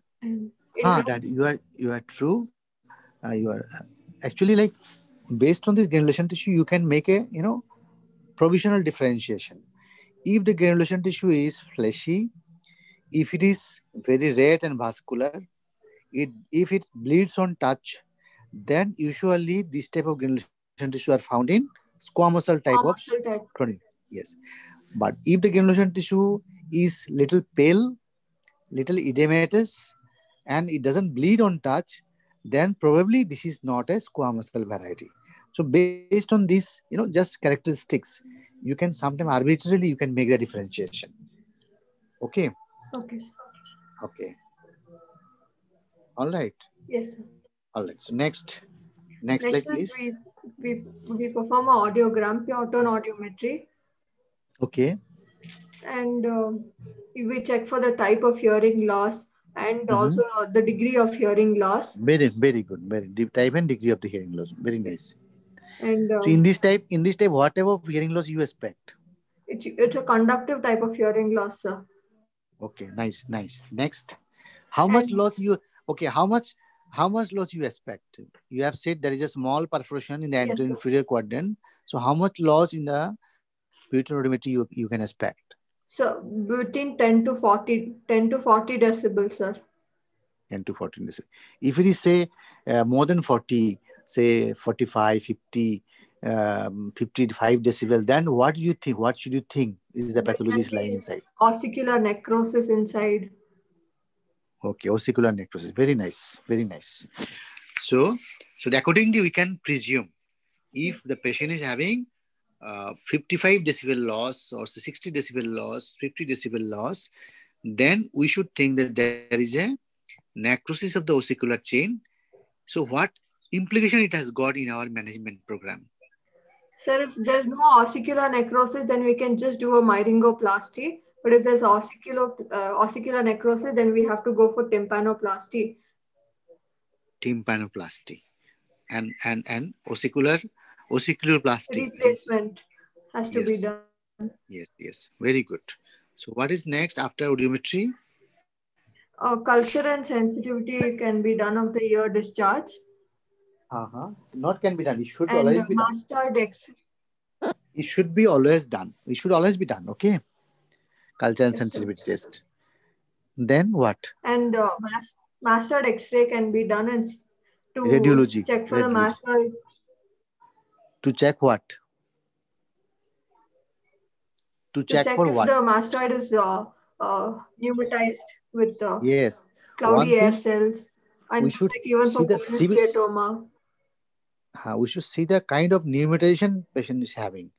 Ah, that you are you are true. Uh, you are actually like based on this granulation tissue, you can make a you know provisional differentiation. If the granulation tissue is fleshy, if it is very red and vascular, it if it bleeds on touch, then usually this type of granulation tissue are found in squamosal type of type. chronic. Yes, but if the granulation tissue is little pale, little edematous, and it doesn't bleed on touch, then probably this is not a squamous cell variety. So based on this, you know, just characteristics, you can sometimes arbitrarily you can make the differentiation. Okay, Okay. okay. All right, Yes. Sir. all right. So next, next, Next slide, please. we, we we perform a audiogram, pure tone audiometry, Okay, and um, we check for the type of hearing loss and Mhm. also the degree of hearing loss. very, very good. Very deep type and degree of the hearing loss. Very nice. And So um, in this type, in this type, whatever of hearing loss you expect. it's, it's a conductive type of hearing loss, sir. Okay, nice, nice. Next, how much loss you? Okay, how much? How much loss you expect? You have said there is a small perforation in the Yes, sir. anterior quadrant. So how much loss in the pituitary you, you can expect? So between 10 to 40, 10 to 40 decibels, sir. 10 to 14 decibels. If it is say uh, more than 40, say 45, 50, um, 55 decibel, then what do you think? What should you think is the pathology is lying inside? Ossicular necrosis inside. Okay, ossicular necrosis. Very nice. Very nice. So, so accordingly, we can presume if the patient is having uh, 55 decibel loss or 60 decibel loss, 50 decibel loss, then we should think that there is a necrosis of the ossicular chain. So, what implication it has got in our management program? Sir, if there's no ossicular necrosis, then we can just do a myringoplasty. But if there's ossicular, uh, ossicular necrosis, then we have to go for tympanoplasty. Tympanoplasty and and and ossicular ossiculoplasty. Replacement has to be done. Yes, yes, very good. So, what is next after audiometry? uh, culture and sensitivity can be done of the ear discharge. Uh-huh. Not can be done. It should And always be done. mastoid X It should be always done. It should always be done. Okay. Culture and Yes, sir. sensitivity test. Then what? and uh, mas- mastoid X-ray can be done and to Radiology, check for the radiology. mastoid To check what? To to check, check for if what? the mastoid is uh, uh, pneumatized with uh, Yes. cloudy air cells and we should even see for the teratoma. uh, we should see the kind of pneumatization patient is having.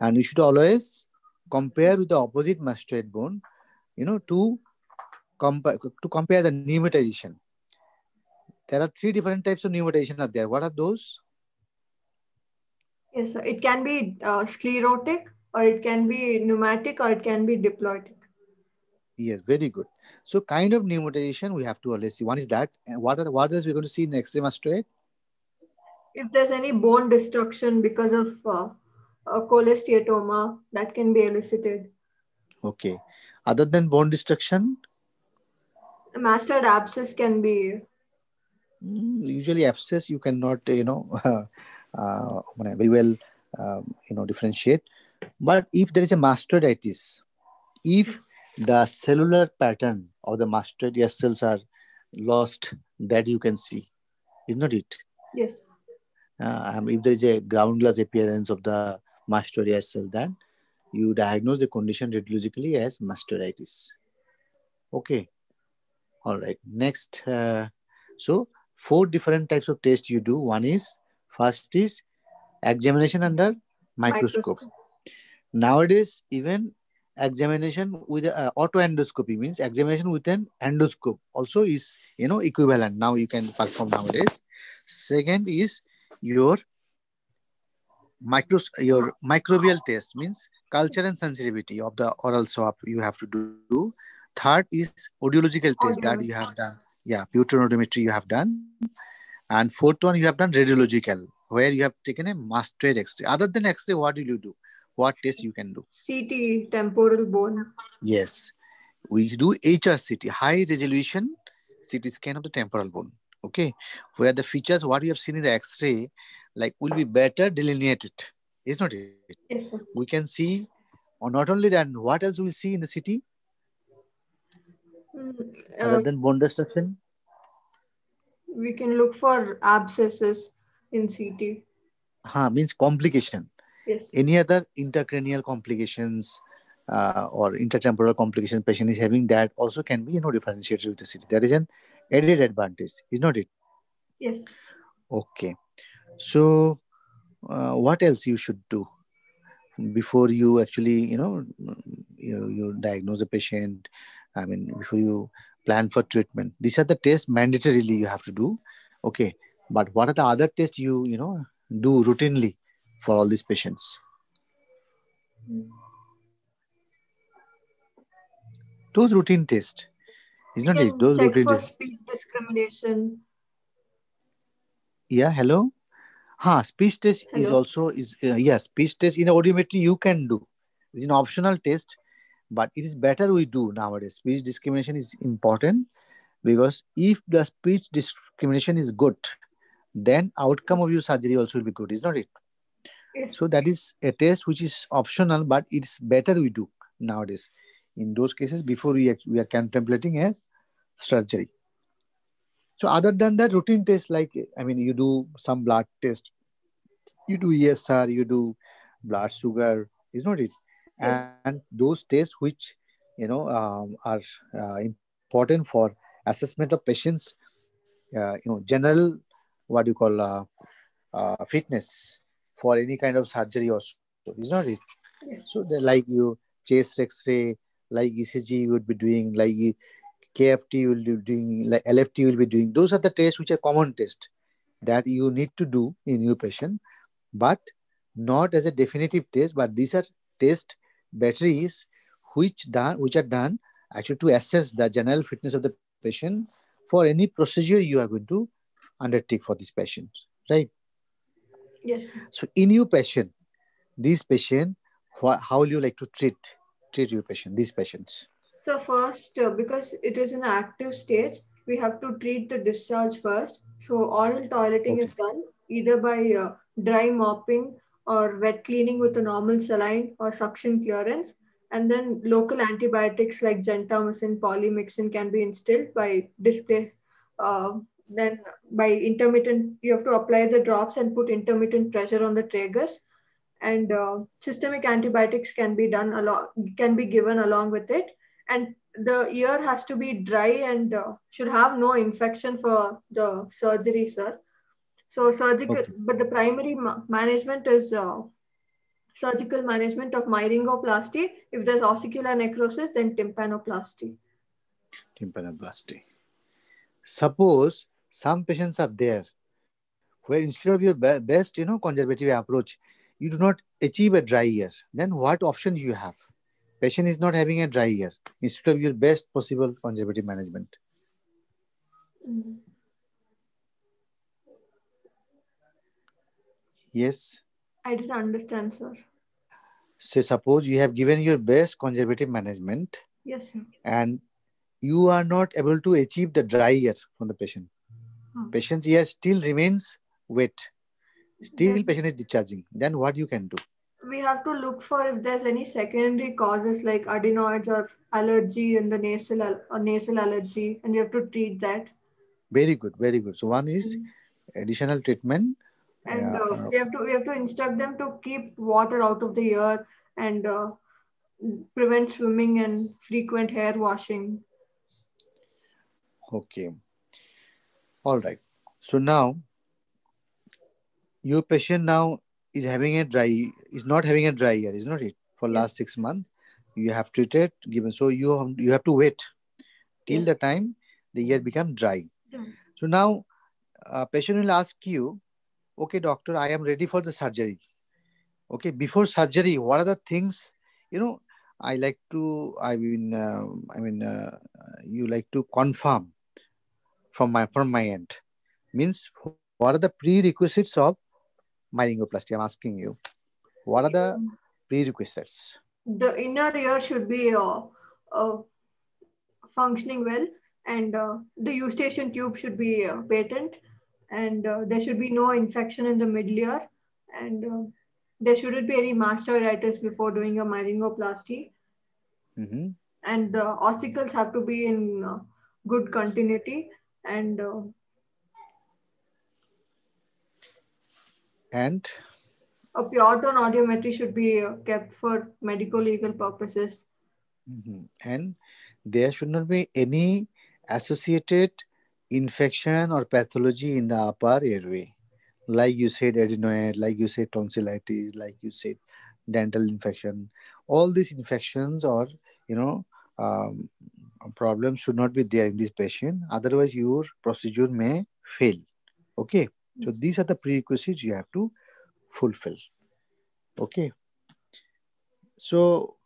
And we should always compare with the opposite mastoid bone, you know, to compare to compare the pneumatization. There are three different types of pneumatization are there. What are those? Yes, sir. It can be uh, sclerotic or it can be pneumatic or it can be diploidic. Yes, very good. So kind of pneumatization we have to always see. One is that. And what are the, what else we're going to see in X-ray mastoid? If there's any bone destruction because of uh, a cholesteatoma, that can be elicited. Okay. Other than bone destruction, A mastoid abscess can be Mm, usually abscess you cannot you know *laughs* uh, very well um, you know differentiate. But if there is a mastoiditis if the cellular pattern of the mastoid cells are lost that you can see is not it? Yes. uh, um, if there is a ground glass appearance of the mastoid cell then you diagnose the condition radiologically as mastoiditis. Okay. All right. Next uh, so four different types of tests you do. One is first is examination under microscope. Microscope. Nowadays, even examination with uh, otoendoscopy means examination with an endoscope also is you know equivalent. Now you can perform nowadays. Second is your micros your microbial test means culture and sensitivity of the aural swab you have to do. Third is audiological test that you have done yeah, pure tone audiometry you have done. And fourth one, you have done radiological, where you have taken a mastoid X-ray. Other than X-ray, what will you do? What test you can do? CT, temporal bone. Yes, we do HRCT, high resolution CT scan of the temporal bone. Okay, where the features what you have seen in the X-ray, like will be better delineated. Is not it? Yes, sir. We can see, or not only that, what else we see in the CT Mm, other uh, than bone destruction? We can look for abscesses in CT. Ha, means complication. Yes. any other intracranial complications uh, or intratemporal complication patient is having that also can be you know differentiated with the CT. That is an added advantage, is not it? Yes. Okay. So uh, what else you should do before you actually you know you, you diagnose a patient? I mean before you plan for treatment. These are the tests mandatorily you have to do. Okay. But what are the other tests you you know do routinely for all these patients? Those routine tests isn't it those check routine for tests speech discrimination. yeah hello ha speech test is also is uh, yeah speech test in audiometry you can do it's an optional test but it is better we do nowadays. Speech discrimination is important because if the speech discrimination is good then outcome of your surgery also will be good is not it? Yes. so that is a test which is optional but it's better we do nowadays. In those cases before we, act- we are contemplating a surgery. So other than that routine tests like i mean you do some blood test. You do esr you do blood sugar is not it Yes. and those tests which you know um, are uh, important for assessment of patients uh, you know general what do you call uh, uh, fitness for any kind of surgery or so is not it Yes. so like you chest x-ray like ecg you would be doing like kft you will be doing like lft you will be doing those are the tests which are common tests that you need to do in your patient but not as a definitive test but these are test batteries which done which are done actually to assess the general fitness of the patient for any procedure you are going to undertake for this patient right Yes. so in your patient this patient wha- how will you like to treat treat your patient these patients So first, uh, because it is an active stage, we have to treat the discharge first. So aural toileting Okay. is done either by uh, dry mopping or wet cleaning with a normal saline or suction clearance. And then local antibiotics like gentamicin, polymyxin can be instilled by display. Uh, then by intermittent, you have to apply the drops and put intermittent pressure on the tragus. And uh, systemic antibiotics can be done along, can be given along with it and the ear has to be dry and uh, should have no infection for the surgery sir so surgical Okay. but the primary ma- management is uh, surgical management of myringoplasty if there's ossicular necrosis then tympanoplasty Tympanoplasty. Suppose some patients are there where instead of your best, you know, conservative approach, you do not achieve a dry ear. Then what options you have? Patient is not having a dry ear instead of your best possible conservative management. Yes. i didn't understand sir Say suppose you have given your best conservative management yes sir and you are not able to achieve the dry ear from the patient. Hmm. Patient's ear still remains wet. Still Then patient is discharging. Then what you can do? we have to look for if there's any secondary causes like adenoids or allergy in the nasal or nasal allergy and you have to treat that Very good, very good. So one is additional treatment. And uh, uh, we have to we have to instruct them to keep water out of the ear and uh, prevent swimming and frequent hair washing Okay. All right. So now your patient now is having a dry is not having a dry ear, is not it? For last six months, you have treated given. So you have, you have to wait till the time the ear become dry. Dry. So now a patient will ask you, okay, doctor, I am ready for the surgery. Okay, before surgery, what are the things you know? I like to. I mean, uh, I mean, uh, you like to confirm from my from my end. Means what are the prerequisites of myringoplasty? I'm asking you. What are the prerequisites? the inner ear should be uh, uh, functioning well and uh, the eustachian tube should be uh, patent and uh, there should be no infection in the middle ear. And uh, there shouldn't be any mastoiditis before doing a myringoplasty hmm and the ossicles have to be in uh, good continuity. And uh, And? A pure tone audiometry should be uh, kept for medical legal purposes. Mhm. And there should not be any associated infection or pathology in the upper airway. Like you said, adenoid, like you said, tonsillitis, like you said, dental infection. All these infections or, you know, um, problems should not be there in this patient. Otherwise, your procedure may fail. Okay. So these are the prerequisites you have to fulfill. Okay. So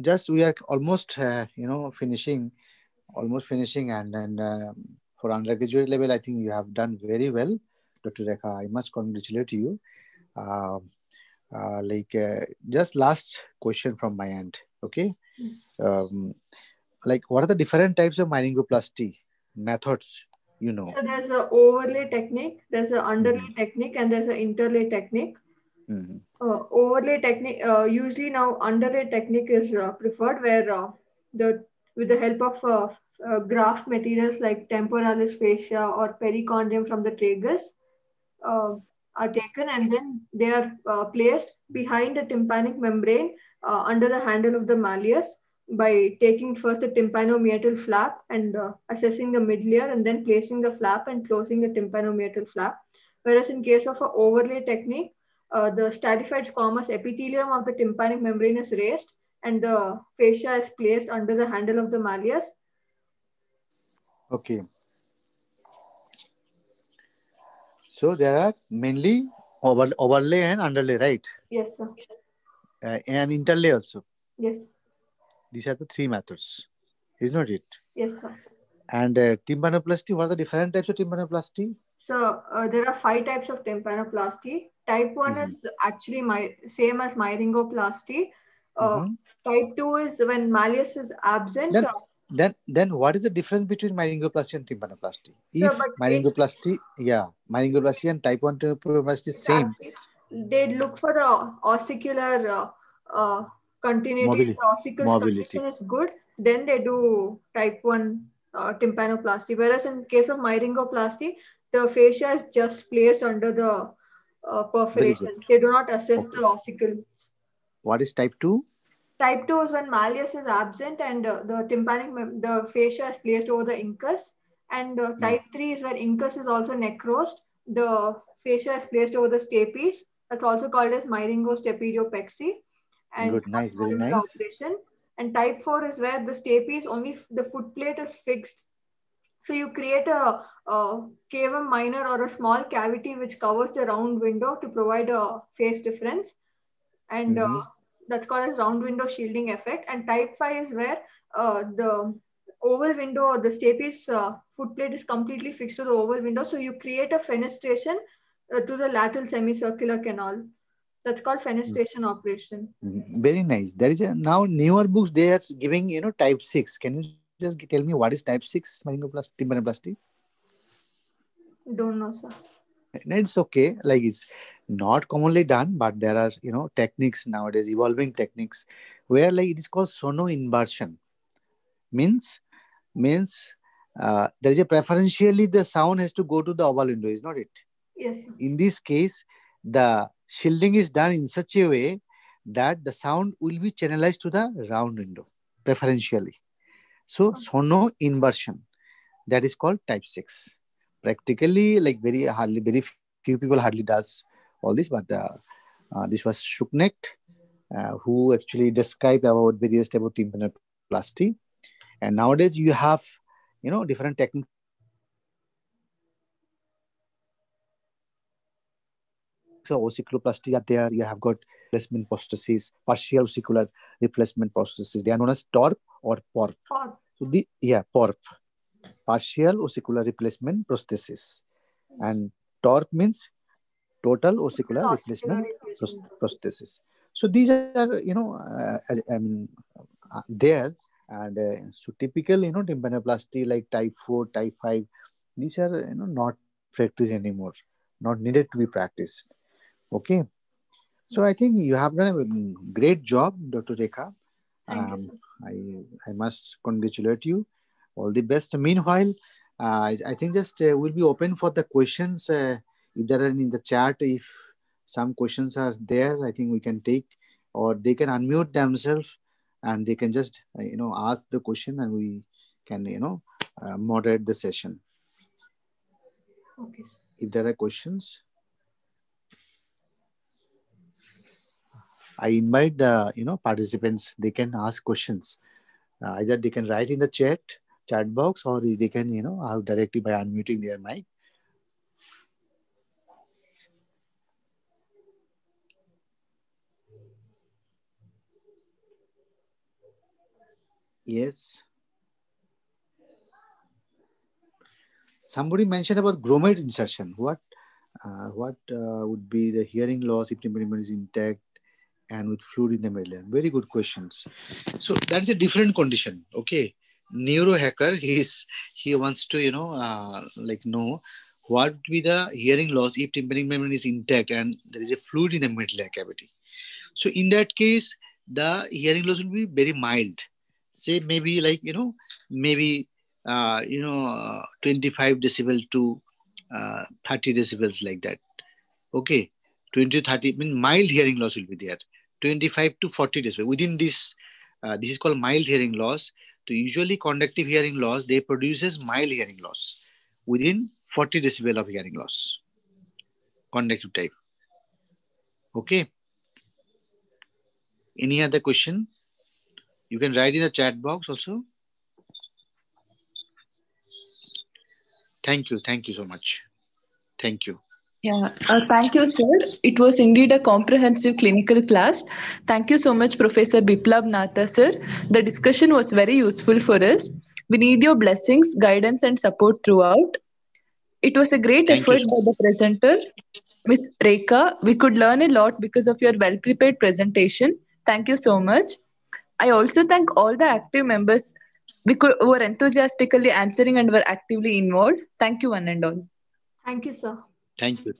just we are almost uh, you know finishing almost finishing and and uh, for undergraduate level i think you have done very well dr rekha i must congratulate you uh, uh, like uh, just last question from my end okay Yes. um, like what are the different types of myringoplasty methods you know So there's a overlay technique, there's an underlay technique, and there's an interlay technique. Mhm. Uh, overlay technique, uh, usually now underlay technique is uh, preferred where uh, the with the help of uh, uh, graft materials like temporalis fascia or perichondrium from the tragus uh, are taken and then they are uh, placed behind the tympanic membrane uh, under the handle of the malleus by taking first the tympanomeatal flap and uh, assessing the middle ear and then placing the flap and closing the tympanomeatal flap. Whereas in case of an overlay technique, the stratified squamous epithelium of the tympanic membrane is raised and the fascia is placed under the handle of the malleus. okay so there are mainly over, overlay and underlay right Yes, sir. uh, and interlay also Yes. these are the three methods is not it Yes, sir. and uh, tympanoplasty what are the different types of tympanoplasty So uh, there are five types of tympanoplasty. Type one Mhm. is actually my same as myringoplasty. Uh, Mhm. Type 2 is when malleus is absent. Then- uh, Then, then what is the difference between myringoplasty and tympanoplasty? If it- myringoplasty, yeah, myringoplasty and type 1 tympanoplasty is same. They look for the ossicular uh, uh, continuity. Mobility. The ossicle Mobility. condition is good. Then they do type 1 uh, tympanoplasty. Whereas in case of myringoplasty, the fascia is just placed under the uh, perforation. They do not assess the ossicles. What is type 2? Type 2 is when malleus is absent and uh, the tympanic, the fascia is placed over the incus. And uh, type 3 is when incus is also necrosed. The fascia is placed over the stapes. That's also called as myringostapediopexy. And Good, nice, very nice. Operation. And type 4 is where the stapes only, the foot plate is fixed. So you create a, a cavum minor or a small cavity which covers the round window to provide a phase difference. And uh, Mhm. That's called as round window shielding effect. And type 5 is where uh, the oval window or the stapes uh, foot plate is completely fixed to the oval window. So you create a fenestration uh, to the lateral semicircular canal. That's called fenestration operation. Mhm. Very nice. There is a now newer books they are giving you know type 6. Can you just tell me what is type 6 myringoplasty, tympanoplasty? Don't know, sir. And it's okay. Like it's not commonly done but there are you know techniques nowadays evolving techniques where like it is called sono inversion means means uh, there is a preferentially the sound has to go to the oval window is not it? Yes, sir. in this case the shielding is done in such a way that the sound will be channelized to the round window preferentially. So sono inversion that is called type 6 practically like very hardly very few people hardly does all this but uh, uh, this was Schuknecht uh, who actually described about various type of tympanoplasty and nowadays you have you know different techniques so ossiculoplasty are there. You have got replacement prosthesis partial ossicular replacement prosthesis. They are known as torp or porp. Or so the yeah, PORP, partial ossicular replacement prosthesis, and TORP means total ossicular ossicular replacement prosthesis. So these are you know uh, I mean uh, there and uh, so typical you know tympanoplasty like type four, type five, these are you know not practiced anymore, not needed to be practiced. Okay, so I think you have done a great job, Dr. Rekha. Thank you, Um. I I must congratulate you. All the best. Meanwhile, uh, I, think just uh, we'll be open for the questions. Uh, if there are in the chat, if some questions are there, I think we can take, or they can unmute themselves and they can just uh, you know ask the question and we can you know uh, moderate the session. Okay. If there are questions, I invite the you know participants. They can ask questions. Uh, either they can write in the chat chat box or they can you know ask directly by unmuting their mic. Yes. Somebody mentioned about grommet insertion. What uh, what uh, would be the hearing loss if the tympanic is intact and with fluid in the middle? Very good questions. So that's a different condition. Okay, neurohacker. He's he wants to you know uh, like know what would be the hearing loss if tympanic membrane is intact and there is a fluid in the middle ear cavity. So in that case, the hearing loss will be very mild. Say maybe like you know maybe uh, you know uh, 25 decibel to uh, 30 decibels like that. Okay, 20 30 mean mild hearing loss will be there. 25 to 40 decibel within this. Uh, this is called mild hearing loss. So usually conductive hearing loss they produces mild hearing loss within 40 decibel of hearing loss. Conductive type. Okay. Any other question? You can write in the chat box also. Thank you. Thank you so much. Thank you. Yeah, uh, thank you, sir. It was indeed a comprehensive clinical class. Thank you so much, Professor Biplab Natha, sir. The discussion was very useful for us. We need your blessings, guidance, and support throughout. It was a great Thank effort sir. by the presenter, Ms. Rekha. We could learn a lot because of your well prepared presentation. Thank you so much. I also thank all the active members we who were enthusiastically answering and were actively involved. Thank you, one and all. Thank you, sir. Thank you.